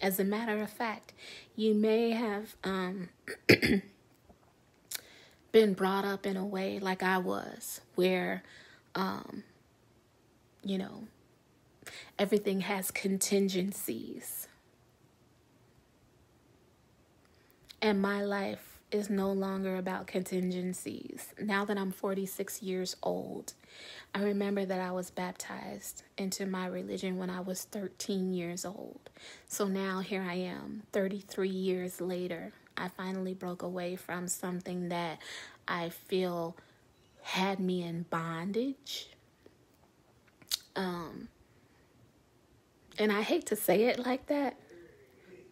As a matter of fact, you may have um, been brought up in a way like I was, where, um, you know, everything has contingencies. And my life is no longer about contingencies. Now that I'm 46 years old, I remember that I was baptized into my religion when I was 13 years old. So now here I am, 33 years later. I finally broke away from something that I feel had me in bondage. Um, and I hate to say it like that,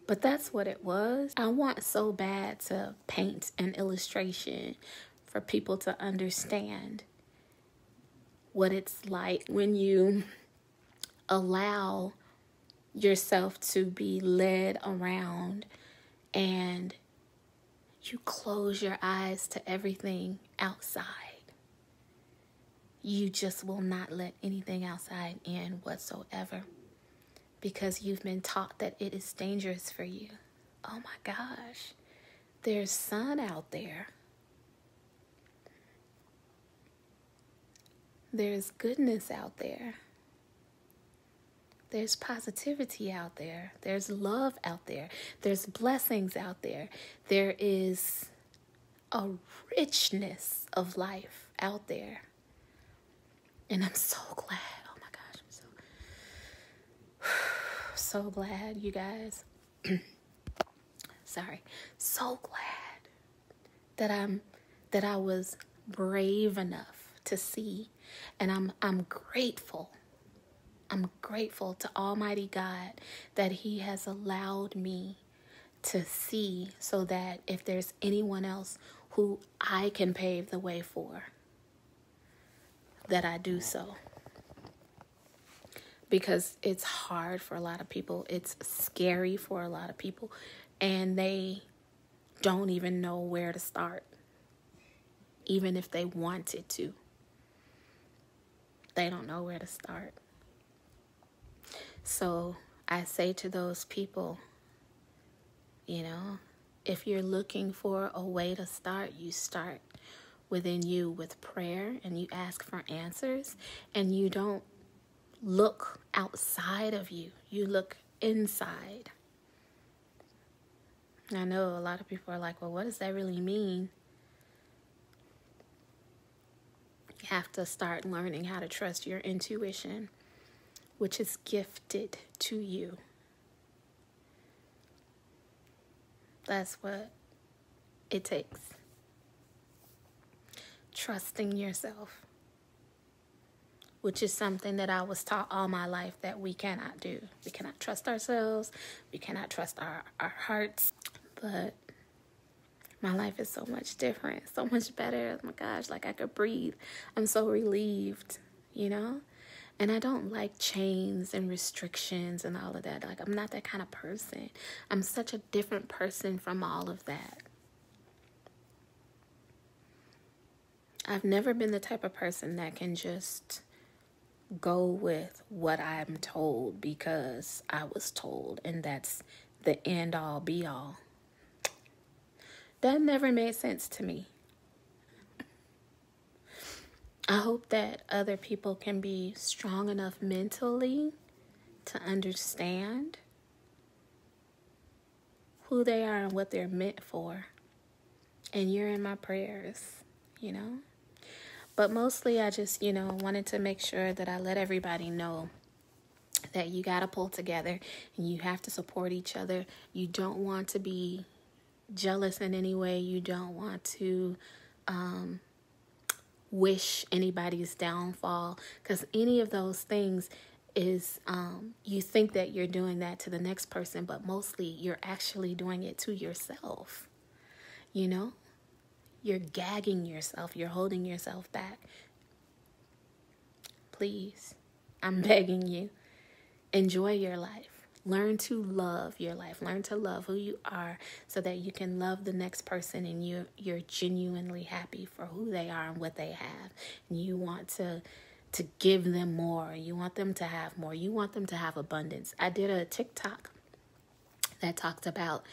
but that's what it was. I want so bad to paint an illustration for people to understand what it's like when you allow yourself to be led around and you close your eyes to everything outside. You just will not let anything outside in whatsoever because you've been taught that it is dangerous for you. Oh my gosh, there's sun out there. There's goodness out there. There's positivity out there. There's love out there. There's blessings out there. There is a richness of life out there. And I'm so glad. Oh my gosh, I'm so glad you guys. Sorry. So glad that I'm that I was brave enough to see and I'm I'm grateful I'm grateful to Almighty God that He has allowed me to see so that if there's anyone else who I can pave the way for, that I do so. Because it's hard for a lot of people, it's scary for a lot of people, and they don't even know where to start, even if they wanted to. They don't know where to start. So I say to those people, you know, if you're looking for a way to start, you start within you with prayer and you ask for answers and you don't look outside of you, you look inside. I know a lot of people are like, well, what does that really mean? You have to start learning how to trust your intuition which is gifted to you. That's what it takes. Trusting yourself, which is something that I was taught all my life that we cannot do. We cannot trust ourselves, we cannot trust our, our hearts. But my life is so much different, so much better. Oh my gosh, like I could breathe. I'm so relieved, you know? And I don't like chains and restrictions and all of that. Like, I'm not that kind of person. I'm such a different person from all of that. I've never been the type of person that can just go with what I'm told because I was told, and that's the end all be all. That never made sense to me. I hope that other people can be strong enough mentally to understand who they are and what they're meant for. And you're in my prayers, you know? But mostly, I just, you know, wanted to make sure that I let everybody know that you got to pull together and you have to support each other. You don't want to be jealous in any way. You don't want to um, wish anybody's downfall because any of those things is um, you think that you're doing that to the next person, but mostly you're actually doing it to yourself. You know, you're gagging yourself, you're holding yourself back. Please, I'm begging you, enjoy your life. Learn to love your life. Learn to love who you are so that you can love the next person and you you're genuinely happy for who they are and what they have. And you want to to give them more. You want them to have more. You want them to have abundance. I did a TikTok that talked about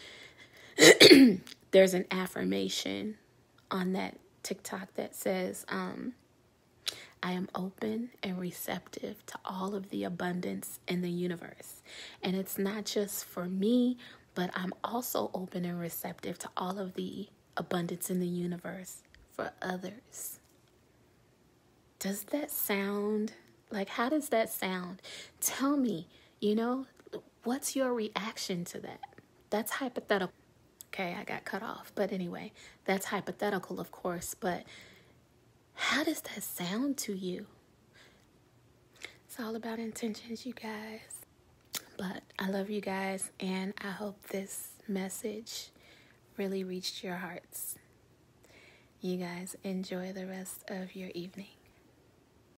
there's an affirmation on that TikTok that says, um, I am open and receptive to all of the abundance in the universe. And it's not just for me, but I'm also open and receptive to all of the abundance in the universe for others. Does that sound like, how does that sound? Tell me, you know, what's your reaction to that? That's hypothetical. Okay, I got cut off. But anyway, that's hypothetical, of course. But how does that sound to you? It's all about intentions, you guys. But I love you guys, and I hope this message really reached your hearts. You guys enjoy the rest of your evening.